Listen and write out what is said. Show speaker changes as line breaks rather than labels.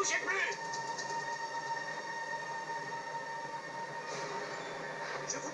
bougez plus. Je vous